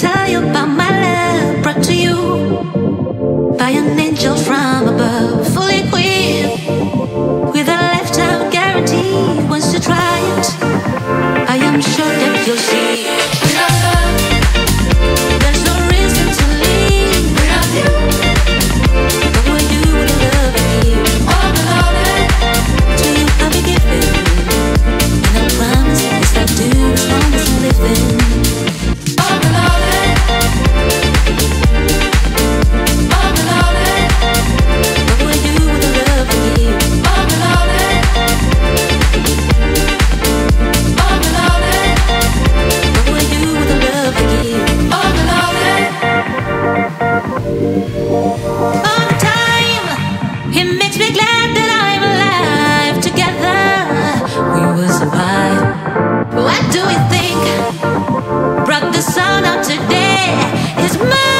tell you about my love brought to you by an angel from above. you, I'm just living. Is mine.